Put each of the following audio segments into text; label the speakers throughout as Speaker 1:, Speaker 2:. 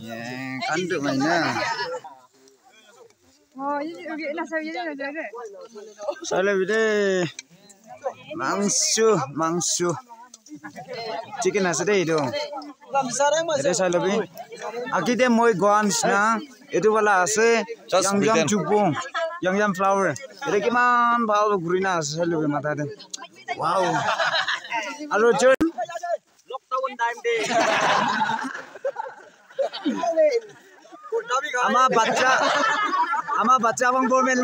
Speaker 1: Ya, kandung mana? Oh, ini okey, nak saya ni nak jaga. Salam bide. Mangsu, mangsu. Chicken আছে দেই এইটো। এতিয়া চাই ল'বি। আকিতে মই গোৱা নিচিনা। এইটো বোলা আছে য়াং চুপু য়াং য়াং ফ্লাৱাৰ এতিয়া কিমান ভাল ঘূৰি না আছে চাই ল'বি মাথাতে ৱাও আৰু আমাৰ বাচ্চা আমাৰ বাচ্চা Bormel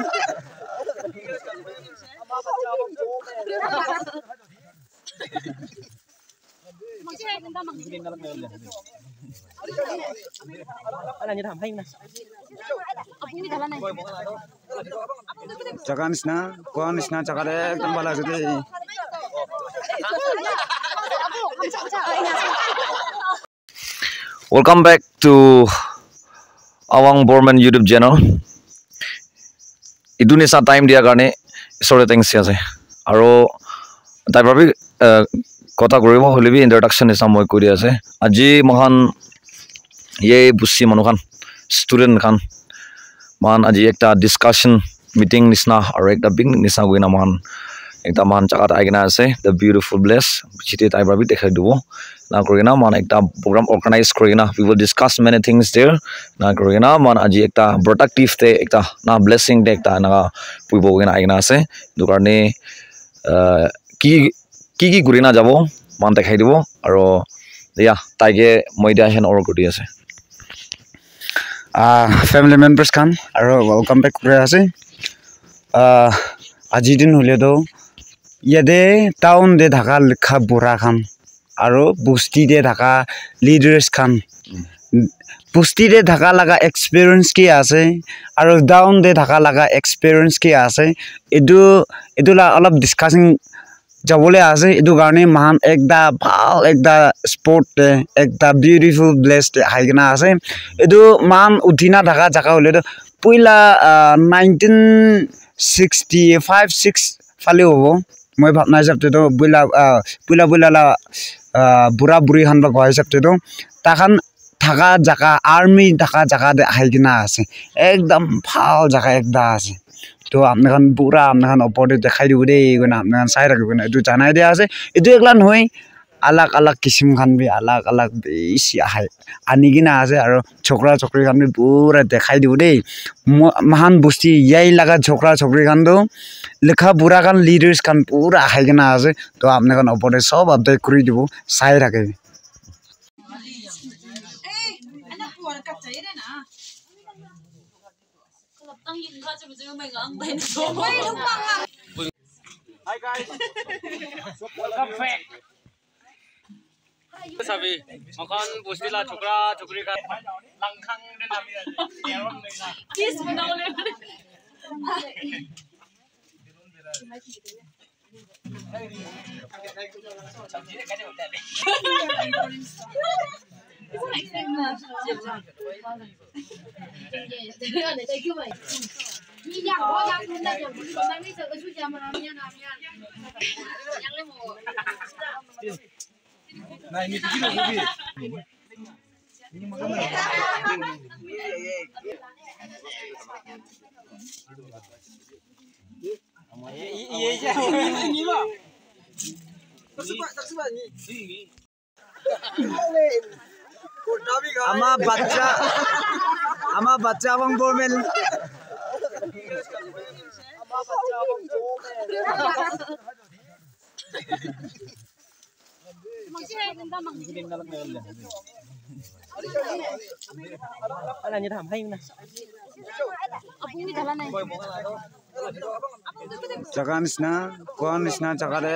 Speaker 1: জাগা নিচিনা কোৱা নিচিনা জাগাতে একদম ভাল আছে দেই
Speaker 2: Welcome back to Awang Borman YouTube channel. ইটো নিচিনা টাইম দিয়াৰ কাৰণে ঈশ্বৰে টেংচি আছে আৰু তাৰ বাবে কথা কৰিব হ'লে বি ইণ্ট্ৰডাকশ্যন নিচিনা মই কৰি আছে। আজি মহান ইয়ে বুচি ষ্টুডেণ্ট খান মহান আজি একটা ডিছকাশ্যন মিটিং নিচিনা আৰু একটা পিকনিক নিচিনা গৈ না মহান একটা মহান জাগাত আহি কিনে আছে। দ্য বিউটিফুল প্লেচ যিটো তাইৰ বাবে দেখাই দিব। না কৰি কিনে মানে একটা প্ৰগ্ৰাম অৰ্গেনাইজ কৰি কিনে we will discuss many things there না কৰি কিনে মানে আজি একটা প্ৰডাক্টিভ ডে একটা না ব্লেছিং ডে একটা এনেকুৱা পুৰিব কিনে আহি কিনে আছে। সেইটো কাৰণে কি কি কি ঘূৰি নাযাব মান দেখাই দিব আৰু এয়া তাইকে মই এতিয়া হেন অৰ্ডাৰ কৰি আছে।
Speaker 1: ফেমিলি মেম্বাৰ্ছ খান আৰু ৱেলকাম বেক কৰি আছে। আজিৰ দিন হ'লেতো ইয়াতে টাউন দে থকা লিখা বুঢ়া খান আৰু বস্তিতে থকা লিডাৰ্ছ খান। বস্তিতে থকা লগা এক্সপিৰিয়েঞ্চ কি আছে আৰু টাউন দে থকা লগা এক্সপিৰিয়েঞ্চ কি আছে? এইটো এইটো অলপ ডিছকাছিং যাবলৈ আছে এইটো কাৰণে মহান একটা ভাল একটা স্পট একটা বিউটিফুল প্লেচ আহি কিনে আছে। এইটো মান উঠি না থকা জেগা হ'লেতো পইলা নাইনটিন ছিক্সটি ফাইভ ছিক্স ফালে হ'ব। মই ভাবনা হিচাপতেতো বইলা পইলা বইলা বুঢ়া বুঢ়ীখান বা গোৱা হিচাপতেতো তাখান থকা জেগা আৰ্মি থকা জেগাতে আহি কিনে আছে। একদম ভাল জেগা একটা আছে। তো আপনার পুরা আপনার ওপরে দেখাই দিব দেই না আপনার চাই রাখব না। এইটো জানাই দিয়া আছে এইটো একলা নহয় আলাগ আলাগ কিচিম খান বি আলাগ আলাগ বেছি আহে। আনি কিনে আছে আৰু চকৰা চকৰি খান বি পুৰা দেখাই দিব দেই মহান বস্তি ইয়াই লগা চকৰা চকৰি খানটো লেখা বুঢ়া খান লিডাৰ্ছ খান পুৰা আহি কিনে আছে। তো আপনাৰ ওপৰে সব আপডেট কৰি দিব চাই থাকে
Speaker 3: 앞당기긴 하지 지금 내가 안 되는 거. 빨리 흑방아.
Speaker 4: Hi guys. Welcome back. सभी मकान बुशविला छोकरा छोकरी का लंखंग ने नाम लिया है किस बनाओ
Speaker 3: ले सब्जी का क्या
Speaker 5: होता है 我买看嘛。你养我养那种，不是从出？养。那你。你？你你你？是
Speaker 4: 吧？你是吧？你你。
Speaker 1: আমাৰ বাচ্চা আমাৰ বাচ্চা abang Bormel
Speaker 4: Ala niya tham hay na.
Speaker 5: Apa ini jalan nih?
Speaker 1: জাগা নিচিনা কোৱা নিচিনা জাগাতে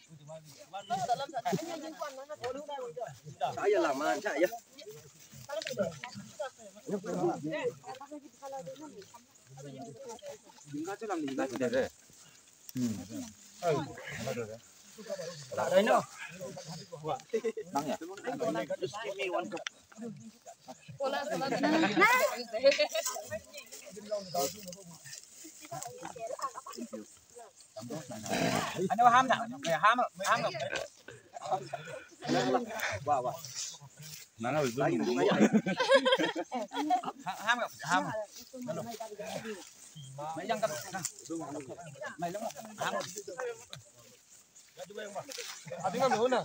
Speaker 5: Saya lama.
Speaker 6: Tak ada ini. Bang ya. One cup. Thank you. Ano ham na? May ham, ham na. ham ham mấy dân cầm mày lắm ham à tiếng anh nữa nè.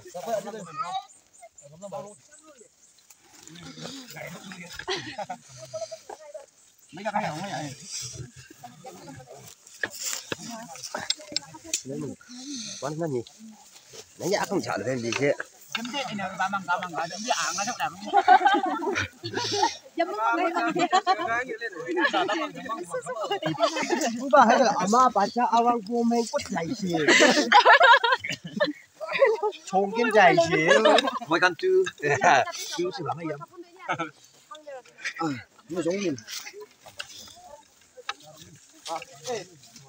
Speaker 6: Mấy cái không? Vậy
Speaker 7: quán nó gì nãy giờ không trả được thêm gì chứ
Speaker 6: Chấm thế này bà mang bà mang bà đừng đi ăn nó chắc là
Speaker 5: Dia mua cái
Speaker 7: không phải hay là ama bà cha awang cô men quất dày xì trông cái dày xì mấy con tư tư sẽ làm gì nó giống mình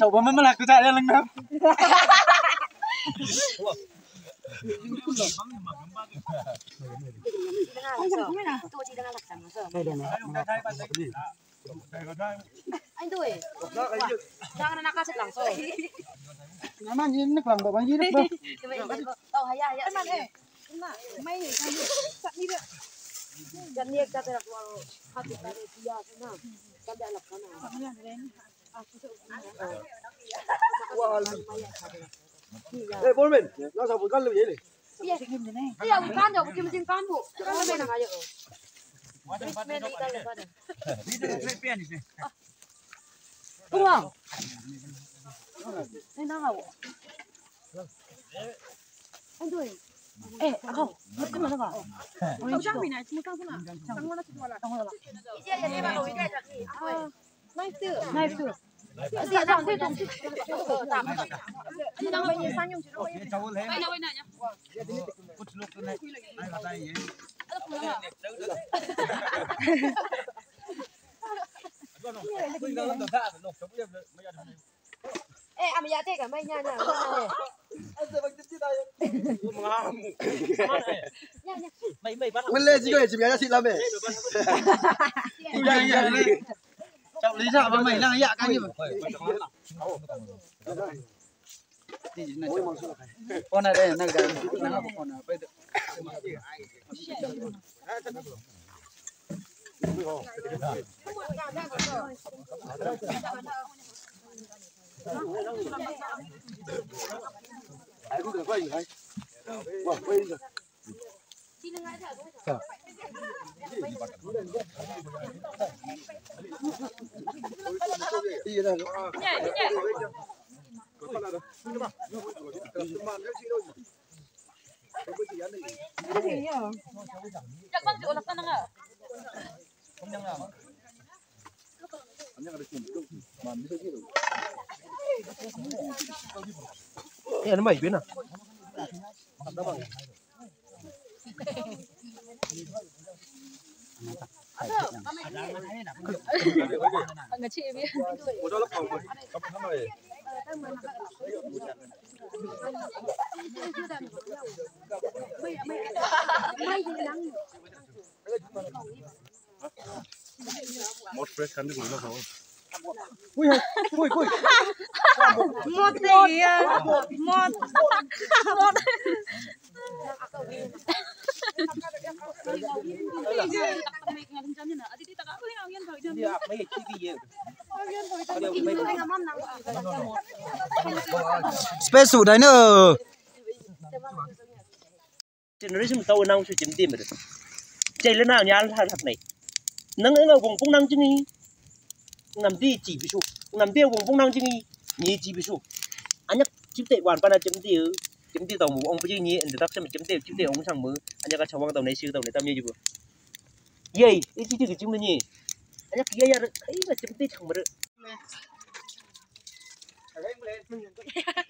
Speaker 6: coba memelak kita ada lengkap
Speaker 5: anh đuổi đang là naka chết lằng rồi
Speaker 6: nó mang gì nó còn bộ bánh gì đó
Speaker 5: tàu hay ai vậy anh này mấy người sang được sẵn đi được chân nhiệt ta sẽ đặt vào hạt thịt ta để chia xem nào ta đã lập cái nào
Speaker 7: 哎，文明，那啥回家了没嘞？
Speaker 5: 没有，没有回家，又去上班去了。上有？没没离开。呵呵呵，没离开，别。不王，哎哪个？哎对，哎阿康，怎么那个？我上班呢，怎么刚上来？上班了，上班了，上班了。啊。Này là gì? Này tự, này tự. Gì đang thế đồng. Tạm. Anh đang giờ sang nhung chứ đâu.
Speaker 6: cháu lên
Speaker 3: quay nào quay nào nhá
Speaker 6: cút lúc này gặp tay vậy
Speaker 5: Ê, à mày giá thế cả mày nha nha.
Speaker 7: Quên lên gì cái gì mẹ xin làm mẹ.
Speaker 6: Cháu lý sao mà. mày đang dạ cái gì con này đây là cái nó còn ở bây giờ
Speaker 7: Ai cũng được quay gì hay. Wow,
Speaker 3: Iya, naman, yun
Speaker 7: na. Nó à?
Speaker 3: người chị biết
Speaker 7: một fresh khăn được mà không
Speaker 5: một tỷ một. Một
Speaker 6: special đấy nữa.
Speaker 8: Generation tàu nang su chim tim được. Chạy lên nào nhá thật thật này. Nang ở vùng cũng nang chứ nghi nằm đi chỉ bị su nằm đi vùng cũng nang chứ nghi nhị chỉ bị su anh nhắc chim tệ hoàn pana chim tệ chim tệ tàu mù ông phải nhị để tao xem chim tệ chim tệ ông sang mưa anh nhắc cái chồng tàu này siêu tàu này tao như vậy yey cái chỉ cái chim này nhỉ anh nhắc yey là cái là chim tệ chẳng mà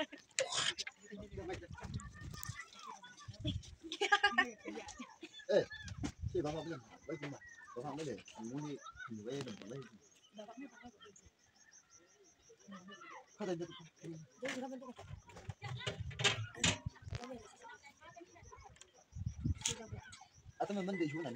Speaker 8: được
Speaker 7: chị bảo không biết lấy chúng mà có không biết để muốn đi thì về đừng có lên không thể à tôi mình mình đi xuống này